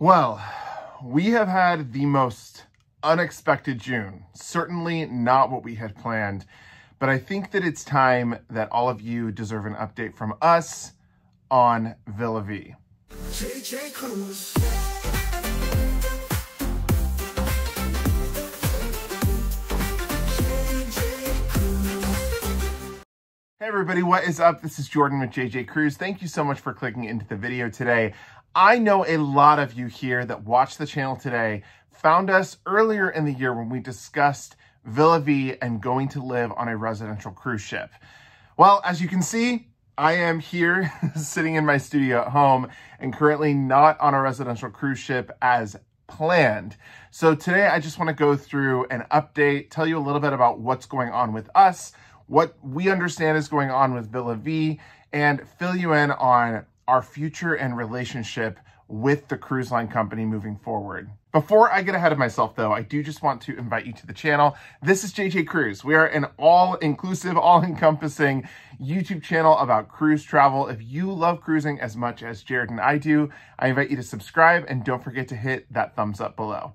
Well, we have had the most unexpected June. Certainly not what we had planned, but I think that it's time that all of you deserve an update from us on Villa Vie. JJ Cruise. Hey everybody, what is up? This is Jordan with JJ Cruise. Thank you so much for clicking into the video today. I know a lot of you here that watch the channel today found us earlier in the year when we discussed Villa Vie and going to live on a residential cruise ship. Well, as you can see, I am here sitting in my studio at home and currently not on a residential cruise ship as planned. So today I just want to go through an update, tell you a little bit about what's going on with us, what we understand is going on with Villa Vie, and fill you in on our future and relationship with the cruise line company moving forward. Before I get ahead of myself though, I do just want to invite you to the channel. This is JJ Cruise. We are an all-inclusive, all-encompassing YouTube channel about cruise travel. If you love cruising as much as Jared and I do, I invite you to subscribe and don't forget to hit that thumbs up below.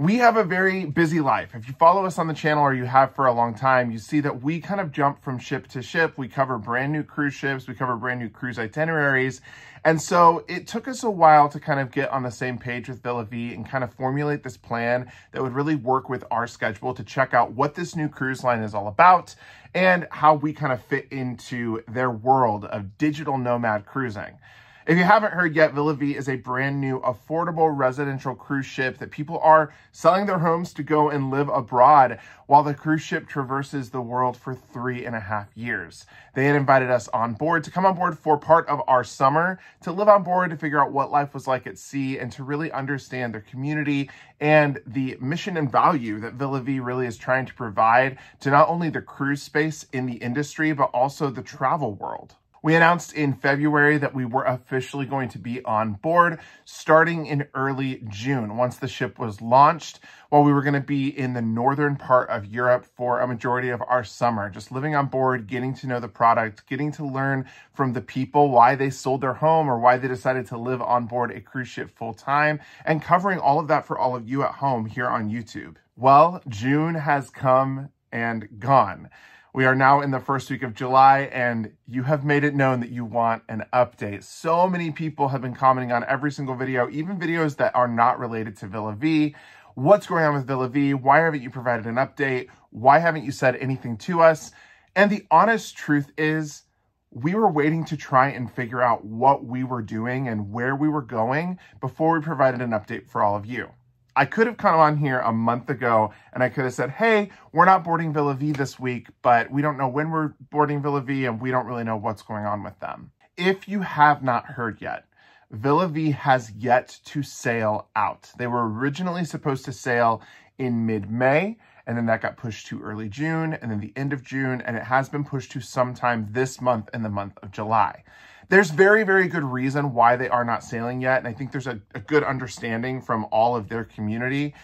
We have a very busy life. If you follow us on the channel or you have for a long time, you see that we kind of jump from ship to ship. We cover brand new cruise ships. We cover brand new cruise itineraries. And so it took us a while to kind of get on the same page with Villa Vie and kind of formulate this plan that would really work with our schedule to check out what this new cruise line is all about and how we kind of fit into their world of digital nomad cruising. If you haven't heard yet, Villa Vie is a brand new affordable residential cruise ship that people are selling their homes to go and live abroad while the cruise ship traverses the world for three and a half years. They had invited us on board to come on board for part of our summer, to live on board, to figure out what life was like at sea, and to really understand their community and the mission and value that Villa Vie really is trying to provide to not only the cruise space in the industry, but also the travel world. We announced in February that we were officially going to be on board starting in early June once the ship was launched, while we were going to be in the northern part of Europe for a majority of our summer, just living on board, getting to know the product, getting to learn from the people why they sold their home or why they decided to live on board a cruise ship full time, and covering all of that for all of you at home here on YouTube. Well, June has come and gone. We are now in the first week of July and you have made it known that you want an update. So many people have been commenting on every single video, even videos that are not related to Villa Vie. What's going on with Villa Vie? Why haven't you provided an update? Why haven't you said anything to us? And the honest truth is we were waiting to try and figure out what we were doing and where we were going before we provided an update for all of you. I could have come on here a month ago and I could have said, hey, we're not boarding Villa Vie this week, but we don't know when we're boarding Villa Vie and we don't really know what's going on with them. If you have not heard yet, Villa Vie has yet to sail out. They were originally supposed to sail in mid-May, and then that got pushed to early June, and then the end of June, and it has been pushed to sometime this month in the month of July. There's very, very good reason why they are not sailing yet. And I think there's a, a good understanding from all of their community.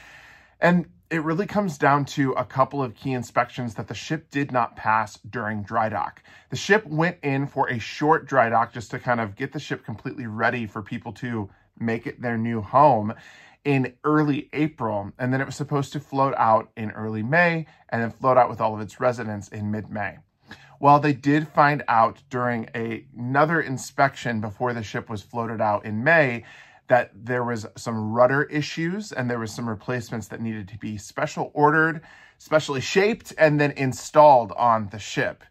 And it really comes down to a couple of key inspections that the ship did not pass during dry dock. The ship went in for a short dry dock just to kind of get the ship completely ready for people to make it their new home in early April. And then it was supposed to float out in early May and then float out with all of its residents in mid-May. Well, they did find out during a, another inspection before the ship was floated out in May that there was some rudder issues and there was some replacements that needed to be special ordered, specially shaped, and then installed on the ship.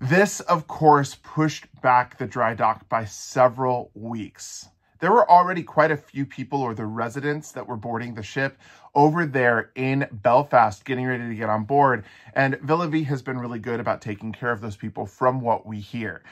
This, of course, pushed back the dry dock by several weeks. There were already quite a few people or the residents that were boarding the ship over there in Belfast getting ready to get on board. And Villa Vie has been really good about taking care of those people from what we hear.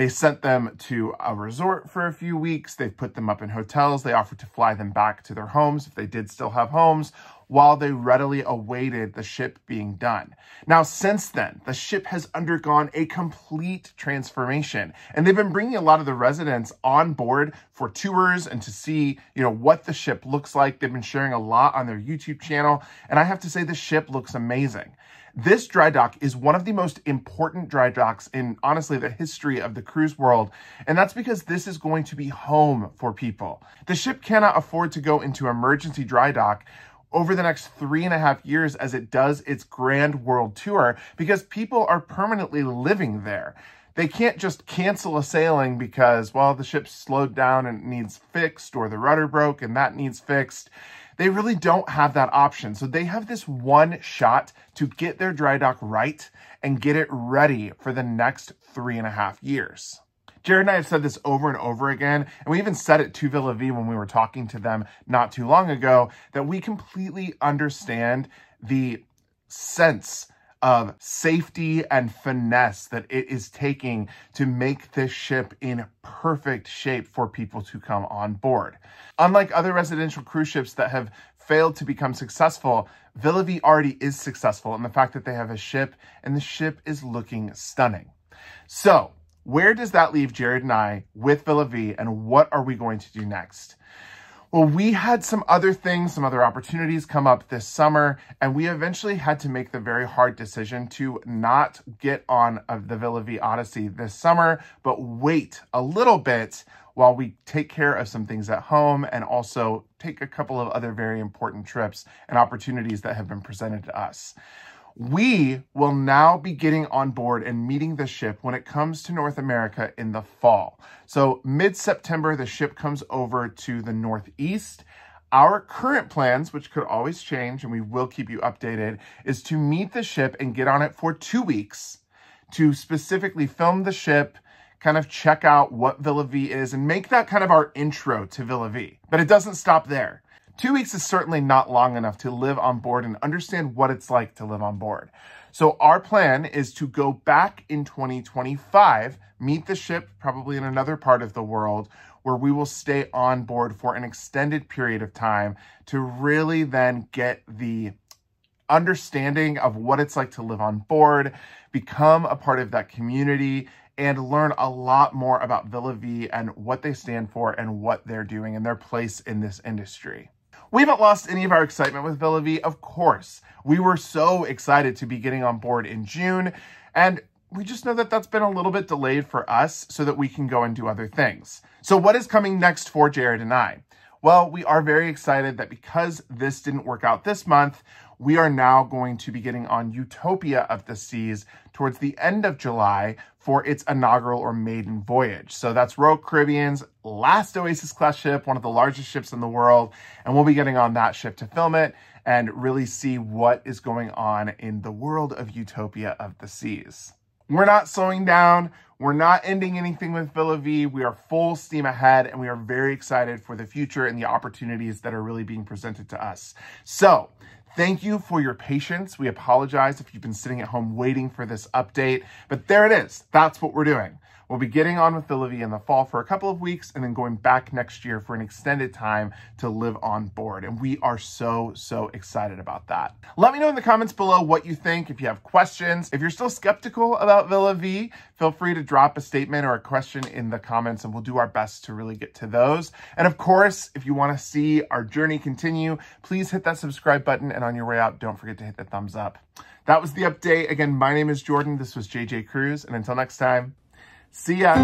They sent them to a resort for a few weeks. They've put them up in hotels. They offered to fly them back to their homes if they did still have homes while they readily awaited the ship being done. Now, since then, the ship has undergone a complete transformation, and they've been bringing a lot of the residents on board for tours and to see, you know, what the ship looks like. They've been sharing a lot on their YouTube channel, and I have to say the ship looks amazing. This dry dock is one of the most important dry docks in honestly the history of the cruise world. And that's because this is going to be home for people. The ship cannot afford to go into emergency dry dock over the next three and a half years as it does its grand world tour because people are permanently living there. They can't just cancel a sailing because, well, the ship's slowed down and it needs fixed or the rudder broke and that needs fixed. They really don't have that option. So they have this one shot to get their dry dock right and get it ready for the next three and a half years. Jared and I have said this over and over again, and we even said it to Villa Vie when we were talking to them not too long ago, that we completely understand the sense of safety and finesse that it is taking to make this ship in perfect shape for people to come on board. Unlike other residential cruise ships that have failed to become successful, Villa Vie already is successful in the fact that they have a ship and the ship is looking stunning. So where does that leave Jared and I with Villa Vie and what are we going to do next? Well, we had some other things, some other opportunities come up this summer, and we eventually had to make the very hard decision to not get on of the Villa Vie Odyssey this summer, but wait a little bit while we take care of some things at home and also take a couple of other very important trips and opportunities that have been presented to us. We will now be getting on board and meeting the ship when it comes to North America in the fall. So mid-September, the ship comes over to the Northeast. Our current plans, which could always change and we will keep you updated, is to meet the ship and get on it for two weeks to specifically film the ship, kind of check out what Villa Vie is and make that kind of our intro to Villa Vie. But it doesn't stop there. Two weeks is certainly not long enough to live on board and understand what it's like to live on board. So our plan is to go back in 2025, meet the ship probably in another part of the world where we will stay on board for an extended period of time to really then get the understanding of what it's like to live on board, become a part of that community, and learn a lot more about Villa Vie and what they stand for and what they're doing and their place in this industry. We haven't lost any of our excitement with Villa Vie, of course. We were so excited to be getting on board in June, and we just know that that's been a little bit delayed for us so that we can go and do other things. So what is coming next for Jared and I? Well, we are very excited that because this didn't work out this month, we are now going to be getting on Utopia of the Seas towards the end of July for its inaugural or maiden voyage. So that's Royal Caribbean's last Oasis class ship, one of the largest ships in the world. And we'll be getting on that ship to film it and really see what is going on in the world of Utopia of the Seas. We're not slowing down. We're not ending anything with Villa Vie. We are full steam ahead and we are very excited for the future and the opportunities that are really being presented to us. So Thank you for your patience. We apologize if you've been sitting at home waiting for this update, but there it is. That's what we're doing. We'll be getting on with Villa Vie in the fall for a couple of weeks and then going back next year for an extended time to live on board. And we are so, so excited about that. Let me know in the comments below what you think. If you have questions, if you're still skeptical about Villa Vie, feel free to drop a statement or a question in the comments and we'll do our best to really get to those. And of course, if you want to see our journey continue, please hit that subscribe button. And on your way out, don't forget to hit the thumbs up. That was the update. Again, my name is Jordan. This was JJ Cruise. And until next time, See ya.